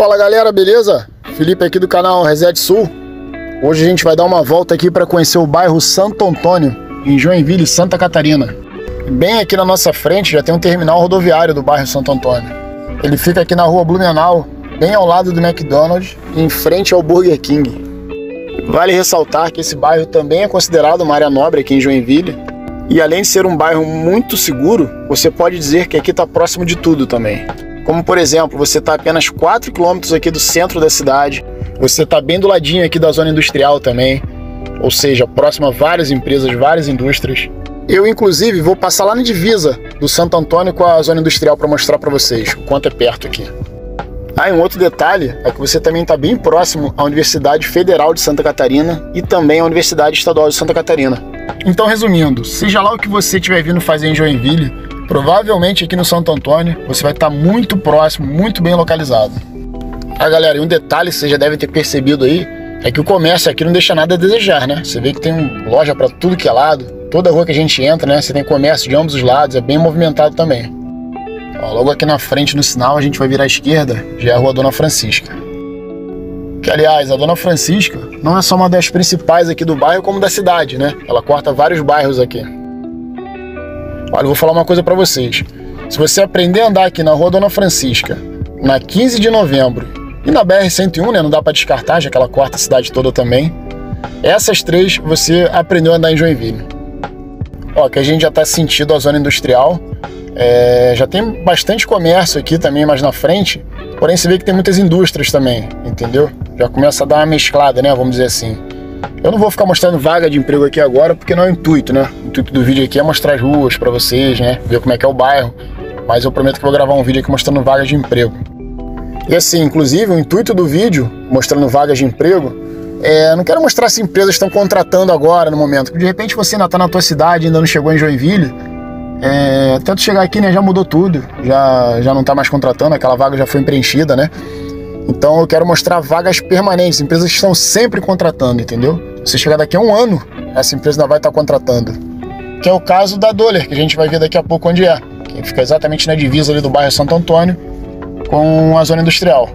Fala galera, beleza? Felipe aqui do canal Reset Sul. Hoje a gente vai dar uma volta aqui para conhecer o bairro Santo Antônio, em Joinville, Santa Catarina. Bem aqui na nossa frente já tem um terminal rodoviário do bairro Santo Antônio. Ele fica aqui na rua Blumenau, bem ao lado do McDonald's, em frente ao Burger King. Vale ressaltar que esse bairro também é considerado uma área nobre aqui em Joinville. E além de ser um bairro muito seguro, você pode dizer que aqui está próximo de tudo também. Como por exemplo, você está apenas 4 quilômetros aqui do centro da cidade, você está bem do ladinho aqui da zona industrial também, ou seja, próximo a várias empresas, várias indústrias. Eu, inclusive, vou passar lá na divisa do Santo Antônio com a zona industrial para mostrar para vocês o quanto é perto aqui. Ah, e um outro detalhe é que você também está bem próximo à Universidade Federal de Santa Catarina e também à Universidade Estadual de Santa Catarina. Então, resumindo, seja lá o que você estiver vindo fazer em Joinville, provavelmente aqui no Santo Antônio você vai estar muito próximo, muito bem localizado. Ah, galera, e um detalhe que vocês já devem ter percebido aí é que o comércio aqui não deixa nada a desejar, né? Você vê que tem loja para tudo que é lado, toda rua que a gente entra, né? Você tem comércio de ambos os lados, é bem movimentado também. Ó, logo aqui na frente no sinal a gente vai virar à esquerda, já é a rua Dona Francisca. Que aliás, a Dona Francisca não é só uma das principais aqui do bairro, como da cidade, né? Ela corta vários bairros aqui. Olha, eu vou falar uma coisa para vocês. Se você aprender a andar aqui na Rua Dona Francisca, na 15 de novembro e na BR-101, né? Não dá para descartar, já que ela corta a cidade toda também. Essas três você aprendeu a andar em Joinville. Ó, que a gente já está sentindo a zona industrial. É, já tem bastante comércio aqui também mais na frente, porém você vê que tem muitas indústrias também, entendeu? Já começa a dar uma mesclada, né? Vamos dizer assim. Eu não vou ficar mostrando vaga de emprego aqui agora, porque não é o intuito, né? O intuito do vídeo aqui é mostrar as ruas para vocês, né? Ver como é que é o bairro. Mas eu prometo que vou gravar um vídeo aqui mostrando vagas de emprego. E assim, inclusive, o intuito do vídeo, mostrando vagas de emprego, é, não quero mostrar se empresas estão contratando agora, no momento. De repente você ainda está na tua cidade, ainda não chegou em Joinville, é, tanto chegar aqui, né, já mudou tudo, já, já não está mais contratando, aquela vaga já foi preenchida, né? Então eu quero mostrar vagas permanentes, empresas que estão sempre contratando, entendeu? Se chegar daqui a um ano, essa empresa ainda vai estar contratando. Que é o caso da Doller, que a gente vai ver daqui a pouco onde é. Que fica exatamente na divisa ali do bairro Santo Antônio com a zona industrial.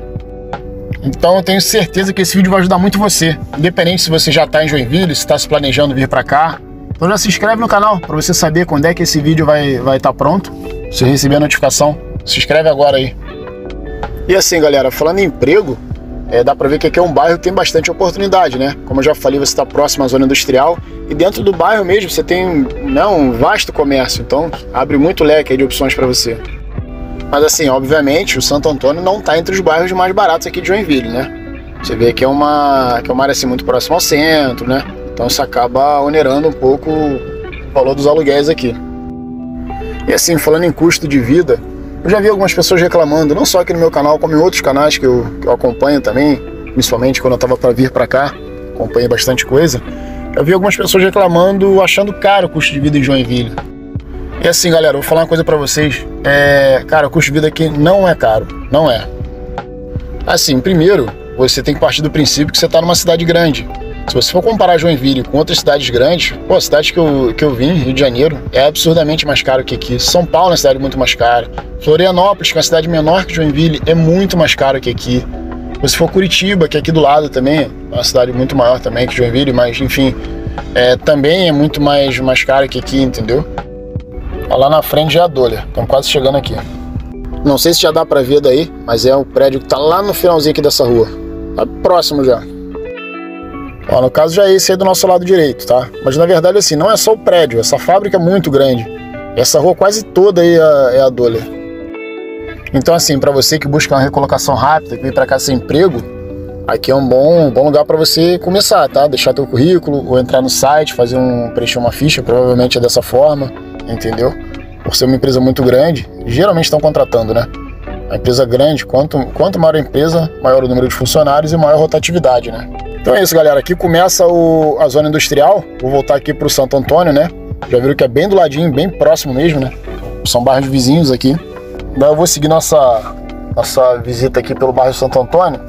Então eu tenho certeza que esse vídeo vai ajudar muito você, independente se você já está em Joinville, se está se planejando vir para cá. Então já se inscreve no canal para você saber quando é que esse vídeo vai estar vai tá pronto. Se receber a notificação, se inscreve agora aí. E assim, galera, falando em emprego, é, dá para ver que aqui é um bairro que tem bastante oportunidade, né? Como eu já falei, você está próximo à zona industrial e dentro do bairro mesmo você tem né, um vasto comércio, então abre muito leque de opções para você. Mas assim, obviamente, o Santo Antônio não está entre os bairros mais baratos aqui de Joinville, né? Você vê que é uma, que é uma área assim, muito próxima ao centro, né? Então isso acaba onerando um pouco o valor dos aluguéis aqui. E assim, falando em custo de vida, eu já vi algumas pessoas reclamando, não só aqui no meu canal, como em outros canais que eu, que eu acompanho também, principalmente quando eu estava para vir para cá, acompanhei bastante coisa. Eu vi algumas pessoas reclamando, achando caro o custo de vida em Joinville. E assim, galera, vou falar uma coisa para vocês. É, cara, o custo de vida aqui não é caro, não é. Assim, primeiro, você tem que partir do princípio que você está numa cidade grande. Se você for comparar Joinville com outras cidades grandes, pô, a cidade que eu, que eu vim, Rio de Janeiro, é absurdamente mais caro que aqui. São Paulo é uma cidade muito mais cara. Florianópolis, que é uma cidade menor que Joinville, é muito mais caro que aqui. Se for Curitiba, que é aqui do lado também, é uma cidade muito maior também que Joinville, mas enfim, é, também é muito mais, mais caro que aqui, entendeu? Lá na frente já é a Dolha, estamos quase chegando aqui. Não sei se já dá para ver daí, mas é o prédio que tá lá no finalzinho aqui dessa rua. Tá próximo já. Ó, no caso já é esse aí do nosso lado direito, tá? Mas na verdade assim, não é só o prédio, essa fábrica é muito grande. Essa rua quase toda aí é, é a Dolha. Então assim, para você que busca uma recolocação rápida, que vem para cá sem emprego, aqui é um bom, um bom lugar para você começar, tá? Deixar teu currículo ou entrar no site, fazer um preencher uma ficha, provavelmente é dessa forma, entendeu? Por ser uma empresa muito grande, geralmente estão contratando, né? A empresa grande, quanto, quanto maior a empresa, maior o número de funcionários e maior a rotatividade, né? Então é isso, galera. Aqui começa o, a zona industrial. Vou voltar aqui para o Santo Antônio, né? Já viram que é bem do ladinho, bem próximo mesmo, né? São bairros vizinhos aqui. Daí eu vou seguir nossa, nossa visita aqui pelo bairro Santo Antônio.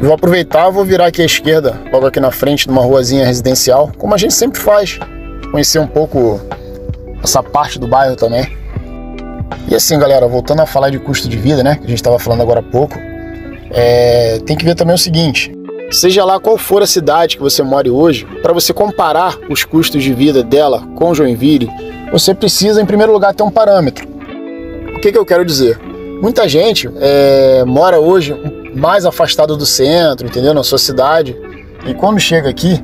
vou aproveitar, vou virar aqui à esquerda, logo aqui na frente, numa ruazinha residencial, como a gente sempre faz. Conhecer um pouco essa parte do bairro também. E assim, galera, voltando a falar de custo de vida, né? Que a gente estava falando agora há pouco. é, tem que ver também o seguinte: seja lá qual for a cidade que você mora hoje, para você comparar os custos de vida dela com Joinville, você precisa, em primeiro lugar, ter um parâmetro. O que, que eu quero dizer? Muita gente é, mora hoje mais afastado do centro, entendeu? Na sua cidade, e quando chega aqui,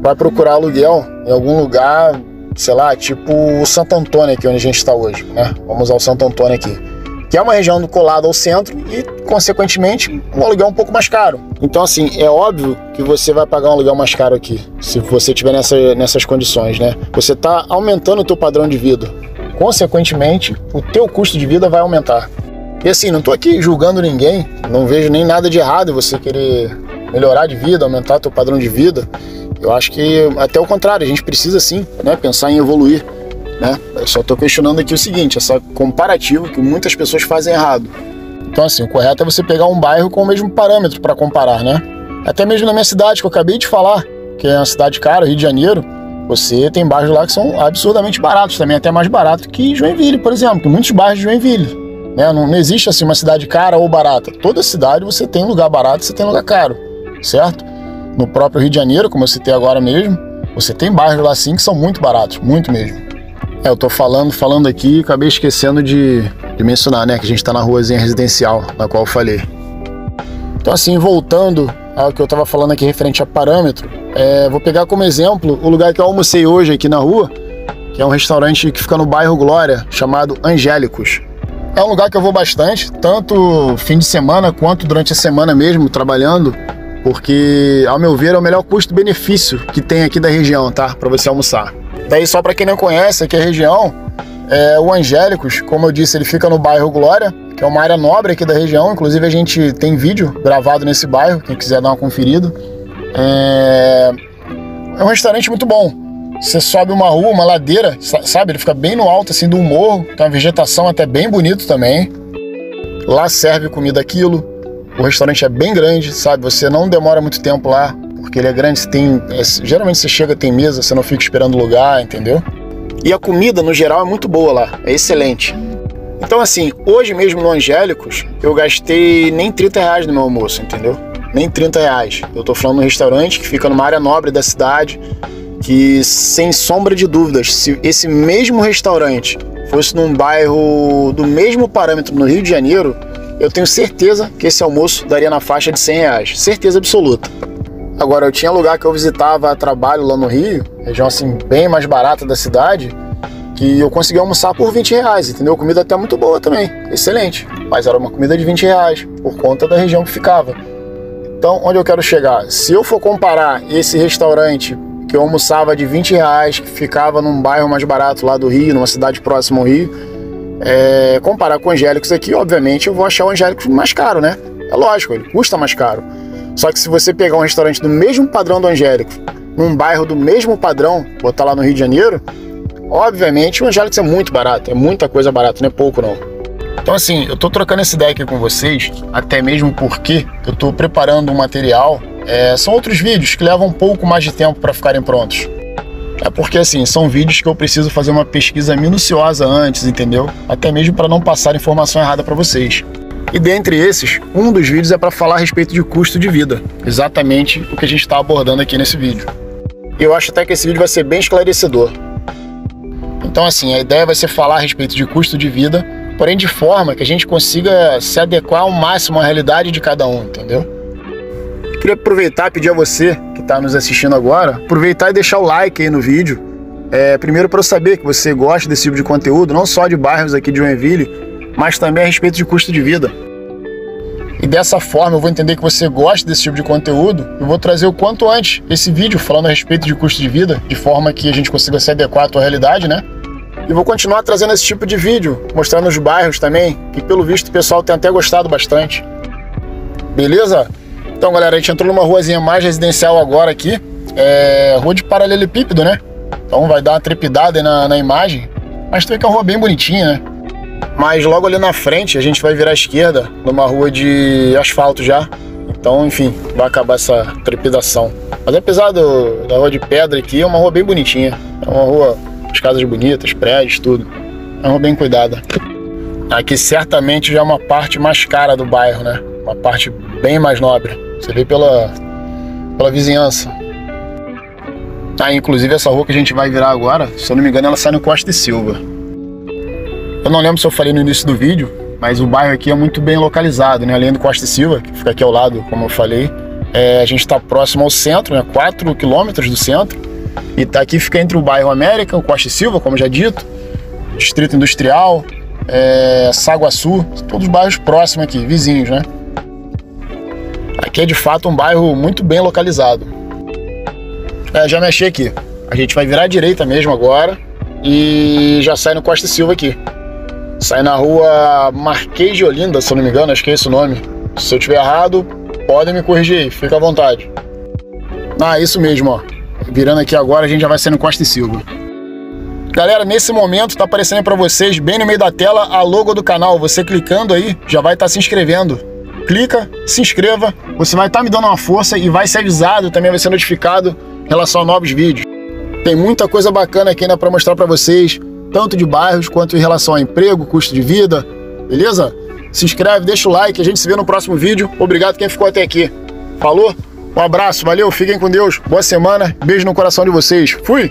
vai procurar aluguel em algum lugar, sei lá, tipo o Santo Antônio aqui onde a gente está hoje, né? Vamos usar o Santo Antônio aqui. Que é uma região colada ao centro e, consequentemente, um aluguel um pouco mais caro. Então, assim, é óbvio que você vai pagar um aluguel mais caro aqui, se você tiver nessa, nessas condições, né? Você está aumentando o teu padrão de vida. Consequentemente, o teu custo de vida vai aumentar. E assim, não estou aqui julgando ninguém, não vejo nem nada de errado em você querer melhorar de vida, aumentar teu padrão de vida. Eu acho que até o contrário, a gente precisa sim, né, pensar em evoluir, né? Eu só estou questionando aqui o seguinte, essa comparativa que muitas pessoas fazem errado. Então assim, o correto é você pegar um bairro com o mesmo parâmetro para comparar, né? Até mesmo na minha cidade que eu acabei de falar, que é uma cidade cara, Rio de Janeiro, você tem bairros lá que são absurdamente baratos, também até mais barato que Joinville, por exemplo, que muitos bairros de Joinville. Né? Não, não existe assim uma cidade cara ou barata. Toda cidade você tem lugar barato, você tem lugar caro certo? No próprio Rio de Janeiro, como eu citei agora mesmo, você tem bairros lá sim que são muito baratos, muito mesmo. É, eu tô falando, falando aqui e acabei esquecendo de, de mencionar, né, que a gente tá na ruazinha residencial, na qual eu falei. Então assim, voltando ao que eu tava falando aqui referente a parâmetro, é, vou pegar como exemplo o lugar que eu almocei hoje aqui na rua, que é um restaurante que fica no bairro Glória, chamado Angélicos. É um lugar que eu vou bastante, tanto fim de semana quanto durante a semana mesmo, trabalhando porque, ao meu ver, é o melhor custo-benefício que tem aqui da região, tá? Para você almoçar. Daí, só para quem não conhece aqui a região, é o Angélicos, como eu disse, ele fica no bairro Glória, que é uma área nobre aqui da região. Inclusive, a gente tem vídeo gravado nesse bairro, quem quiser dar uma conferida. É, é um restaurante muito bom. Você sobe uma rua, uma ladeira, sabe? Ele fica bem no alto, assim, do morro. Tem uma vegetação até bem bonito também. Lá serve comida aquilo. O restaurante é bem grande, sabe? Você não demora muito tempo lá, porque ele é grande. Tem, é, geralmente você chega, tem mesa, você não fica esperando lugar, entendeu? E a comida, no geral, é muito boa lá, é excelente. Então, assim, hoje mesmo no Angélicos, eu gastei nem 30 reais no meu almoço, entendeu? Nem 30 reais. Eu tô falando no restaurante que fica numa área nobre da cidade, que sem sombra de dúvidas, se esse mesmo restaurante fosse num bairro do mesmo parâmetro no Rio de Janeiro, eu tenho certeza que esse almoço daria na faixa de 100 reais. Certeza absoluta. Agora, eu tinha lugar que eu visitava a trabalho lá no Rio, região assim bem mais barata da cidade, que eu consegui almoçar por 20 reais, entendeu? Comida até muito boa também, excelente. Mas era uma comida de 20 reais, por conta da região que ficava. Então, onde eu quero chegar? Se eu for comparar esse restaurante que eu almoçava de 20 reais, que ficava num bairro mais barato lá do Rio, numa cidade próxima ao Rio, é, comparar com o Angélicos aqui, obviamente eu vou achar o Angélicos mais caro, né? É lógico, ele custa mais caro. Só que se você pegar um restaurante do mesmo padrão do Angélico, num bairro do mesmo padrão, botar lá no Rio de Janeiro, obviamente o Angélicos é muito barato, é muita coisa barata, não é pouco não. Então assim, eu tô trocando essa ideia aqui com vocês, até mesmo porque eu tô preparando um material, é, são outros vídeos que levam um pouco mais de tempo para ficarem prontos. É porque assim, são vídeos que eu preciso fazer uma pesquisa minuciosa antes, entendeu? Até mesmo para não passar informação errada para vocês. E dentre esses, um dos vídeos é para falar a respeito de custo de vida, exatamente o que a gente está abordando aqui nesse vídeo. Eu acho até que esse vídeo vai ser bem esclarecedor. Então assim, a ideia vai ser falar a respeito de custo de vida, porém de forma que a gente consiga se adequar ao máximo à realidade de cada um, entendeu? Queria aproveitar e pedir a você que está nos assistindo agora, aproveitar e deixar o like aí no vídeo. É, primeiro para eu saber que você gosta desse tipo de conteúdo, não só de bairros aqui de Joinville, mas também a respeito de custo de vida. E dessa forma eu vou entender que você gosta desse tipo de conteúdo e vou trazer o quanto antes esse vídeo falando a respeito de custo de vida, de forma que a gente consiga se adequar à tua realidade, né? E vou continuar trazendo esse tipo de vídeo, mostrando os bairros também, que pelo visto o pessoal tem até gostado bastante. Beleza? Então, galera, a gente entrou numa ruazinha mais residencial agora aqui. É rua de paralelepípedo, né? Então vai dar uma trepidada na, na imagem. Mas vê que é uma rua bem bonitinha, né? Mas logo ali na frente a gente vai virar à esquerda, numa rua de asfalto já. Então, enfim, vai acabar essa trepidação. Mas apesar do, da rua de pedra aqui, é uma rua bem bonitinha. É uma rua, as casas bonitas, prédios, tudo. É uma rua bem cuidada. Aqui certamente já é uma parte mais cara do bairro, né? Uma parte bem mais nobre. Você vê pela, pela vizinhança. Ah, inclusive essa rua que a gente vai virar agora, se eu não me engano, ela sai no Costa e Silva. Eu não lembro se eu falei no início do vídeo, mas o bairro aqui é muito bem localizado, né? Além do Costa Silva, que fica aqui ao lado, como eu falei, é, a gente está próximo ao centro, né? 4 quilômetros do centro. E tá aqui fica entre o bairro América, o Costa Silva, como já dito, Distrito Industrial, é, Saguaçu, todos os bairros próximos aqui, vizinhos, né? Aqui é de fato um bairro muito bem localizado. É, já mexi aqui. A gente vai virar à direita mesmo agora e já sai no Costa Silva aqui. Sai na rua Marquês de Olinda, se eu não me engano, acho que é esse o nome. Se eu tiver errado, podem me corrigir aí, fica à vontade. Ah, isso mesmo, ó. Virando aqui agora, a gente já vai no Costa e Silva. Galera, nesse momento tá aparecendo para vocês, bem no meio da tela, a logo do canal. Você clicando aí, já vai estar tá se inscrevendo. Clica, se inscreva, você vai estar tá me dando uma força e vai ser avisado, também vai ser notificado em relação a novos vídeos. Tem muita coisa bacana aqui ainda para mostrar para vocês, tanto de bairros quanto em relação a emprego, custo de vida, beleza? Se inscreve, deixa o like, a gente se vê no próximo vídeo. Obrigado quem ficou até aqui. Falou? Um abraço, valeu, fiquem com Deus, boa semana, beijo no coração de vocês. Fui!